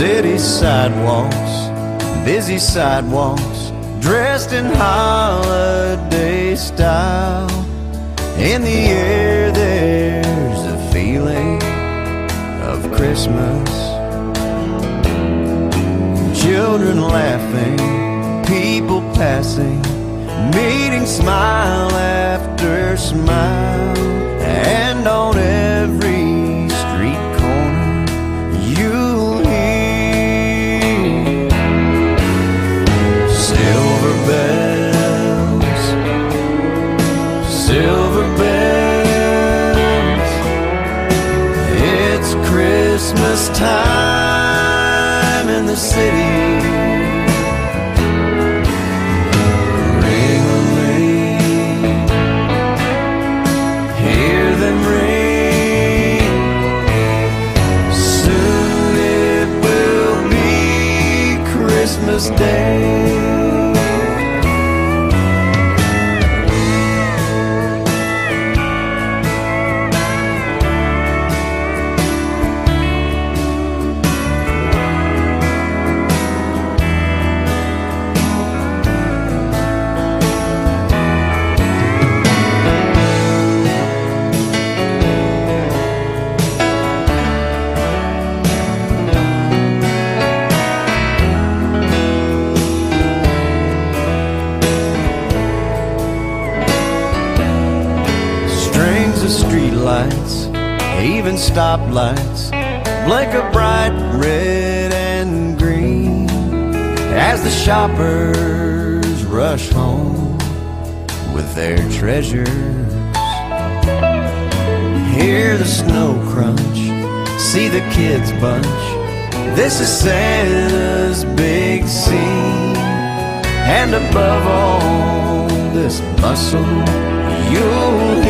City sidewalks, busy sidewalks, dressed in holiday style. In the air, there's a feeling of Christmas. Children laughing, people passing, meeting smile after smile, and on every Christmas time in the city. Hear them Ring-a-ling, hear streetlights, even stoplights, blink a bright red and green as the shoppers rush home with their treasures. Hear the snow crunch, see the kids bunch. This is Santa's big scene, and above all this bustle, you'll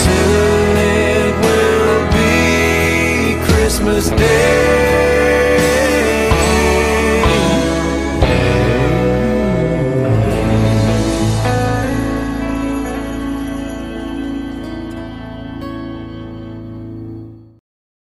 Soon it will be Christmas Day.